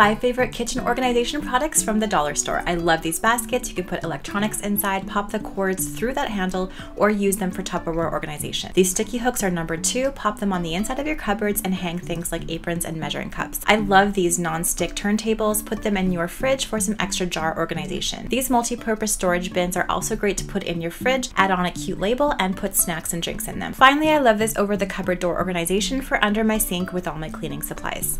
Five favorite kitchen organization products from the dollar store. I love these baskets. You can put electronics inside, pop the cords through that handle, or use them for Tupperware organization. These sticky hooks are number two. Pop them on the inside of your cupboards and hang things like aprons and measuring cups. I love these non-stick turntables. Put them in your fridge for some extra jar organization. These multi-purpose storage bins are also great to put in your fridge, add on a cute label, and put snacks and drinks in them. Finally, I love this over the cupboard door organization for under my sink with all my cleaning supplies.